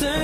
turn